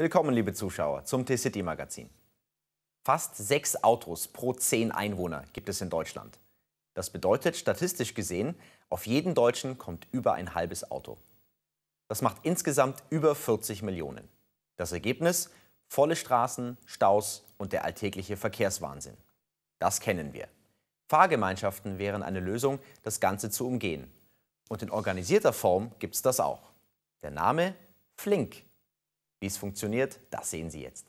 Willkommen, liebe Zuschauer, zum T-City Magazin. Fast sechs Autos pro zehn Einwohner gibt es in Deutschland. Das bedeutet statistisch gesehen, auf jeden Deutschen kommt über ein halbes Auto. Das macht insgesamt über 40 Millionen. Das Ergebnis? Volle Straßen, Staus und der alltägliche Verkehrswahnsinn. Das kennen wir. Fahrgemeinschaften wären eine Lösung, das Ganze zu umgehen. Und in organisierter Form gibt es das auch. Der Name Flink. Wie es funktioniert, das sehen Sie jetzt.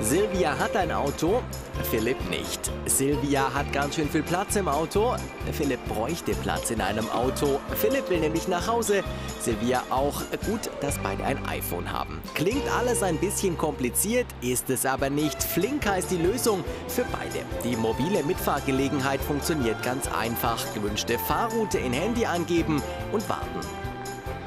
Silvia hat ein Auto, Philipp nicht. Silvia hat ganz schön viel Platz im Auto. Philipp bräuchte Platz in einem Auto. Philipp will nämlich nach Hause. Silvia auch. Gut, dass beide ein iPhone haben. Klingt alles ein bisschen kompliziert, ist es aber nicht. Flink heißt die Lösung für beide. Die mobile Mitfahrgelegenheit funktioniert ganz einfach. Gewünschte Fahrroute in Handy angeben und warten.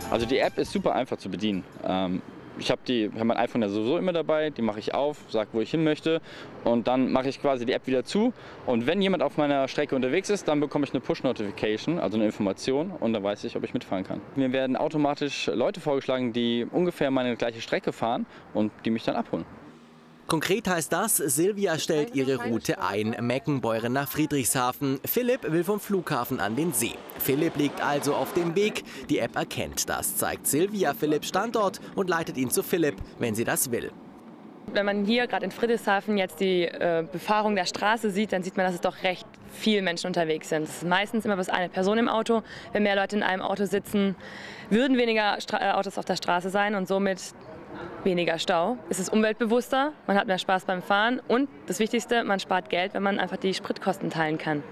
Also die App ist super einfach zu bedienen. Ähm ich habe hab mein iPhone ja sowieso immer dabei, die mache ich auf, sage, wo ich hin möchte und dann mache ich quasi die App wieder zu und wenn jemand auf meiner Strecke unterwegs ist, dann bekomme ich eine Push-Notification, also eine Information und dann weiß ich, ob ich mitfahren kann. Mir werden automatisch Leute vorgeschlagen, die ungefähr meine gleiche Strecke fahren und die mich dann abholen. Konkret heißt das, Silvia stellt ihre Route ein, Meckenbeuren nach Friedrichshafen. Philipp will vom Flughafen an den See. Philipp liegt also auf dem Weg. Die App erkennt das, zeigt Silvia Philipps Standort und leitet ihn zu Philipp, wenn sie das will. Wenn man hier gerade in Friedrichshafen jetzt die äh, Befahrung der Straße sieht, dann sieht man, dass es doch recht viele Menschen unterwegs sind. Es ist meistens immer bloß eine Person im Auto. Wenn mehr Leute in einem Auto sitzen, würden weniger Stra äh, Autos auf der Straße sein und somit weniger Stau, es ist umweltbewusster, man hat mehr Spaß beim Fahren und das Wichtigste, man spart Geld, wenn man einfach die Spritkosten teilen kann.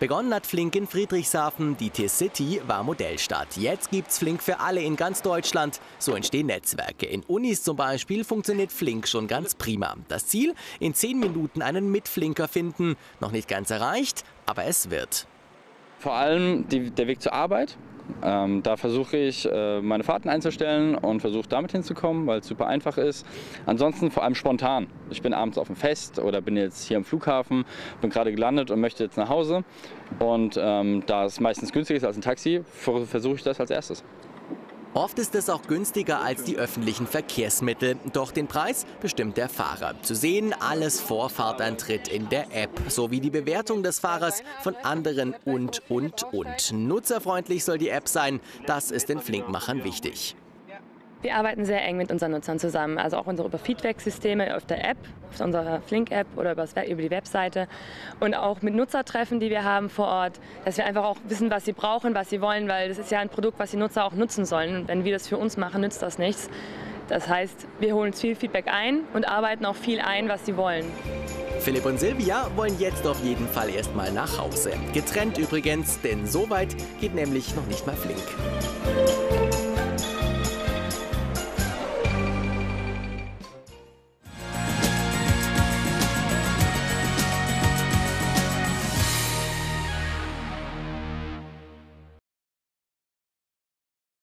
Begonnen hat Flink in Friedrichshafen, die T-City war Modellstadt. Jetzt gibt's Flink für alle in ganz Deutschland. So entstehen Netzwerke. In Unis zum Beispiel funktioniert Flink schon ganz prima. Das Ziel, in zehn Minuten einen Mitflinker finden. Noch nicht ganz erreicht, aber es wird. Vor allem die, der Weg zur Arbeit, ähm, da versuche ich, äh, meine Fahrten einzustellen und versuche damit hinzukommen, weil es super einfach ist. Ansonsten vor allem spontan. Ich bin abends auf dem Fest oder bin jetzt hier am Flughafen, bin gerade gelandet und möchte jetzt nach Hause. Und ähm, da es meistens günstiger ist als ein Taxi, versuche ich das als erstes. Oft ist es auch günstiger als die öffentlichen Verkehrsmittel. Doch den Preis bestimmt der Fahrer. Zu sehen alles vor Fahrtantritt in der App, sowie die Bewertung des Fahrers von anderen und, und, und. Nutzerfreundlich soll die App sein. Das ist den Flinkmachern wichtig. Wir arbeiten sehr eng mit unseren Nutzern zusammen, also auch unsere Feedback-Systeme auf der App, auf unserer Flink-App oder über die Webseite und auch mit Nutzertreffen, die wir haben vor Ort, dass wir einfach auch wissen, was sie brauchen, was sie wollen, weil das ist ja ein Produkt, was die Nutzer auch nutzen sollen. Und wenn wir das für uns machen, nützt das nichts. Das heißt, wir holen viel Feedback ein und arbeiten auch viel ein, was sie wollen. Philipp und Silvia wollen jetzt auf jeden Fall erstmal nach Hause. Getrennt übrigens, denn so weit geht nämlich noch nicht mal Flink.